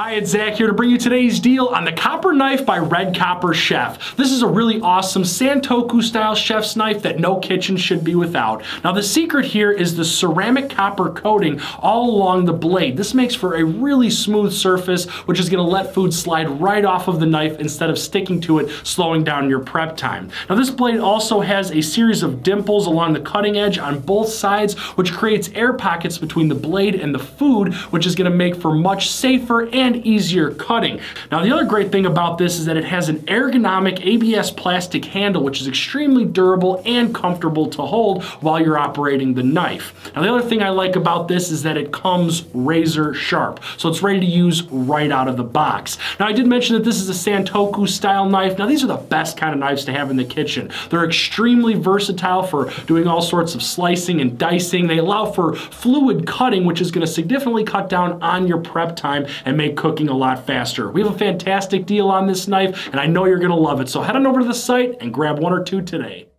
Hi, it's Zach here to bring you today's deal on the Copper Knife by Red Copper Chef. This is a really awesome Santoku style chef's knife that no kitchen should be without. Now the secret here is the ceramic copper coating all along the blade. This makes for a really smooth surface which is going to let food slide right off of the knife instead of sticking to it, slowing down your prep time. Now this blade also has a series of dimples along the cutting edge on both sides which creates air pockets between the blade and the food which is going to make for much safer and and easier cutting. Now the other great thing about this is that it has an ergonomic ABS plastic handle which is extremely durable and comfortable to hold while you're operating the knife. Now the other thing I like about this is that it comes razor sharp so it's ready to use right out of the box. Now I did mention that this is a Santoku style knife. Now these are the best kind of knives to have in the kitchen. They're extremely versatile for doing all sorts of slicing and dicing. They allow for fluid cutting which is going to significantly cut down on your prep time and make cooking a lot faster. We have a fantastic deal on this knife, and I know you're gonna love it. So head on over to the site and grab one or two today.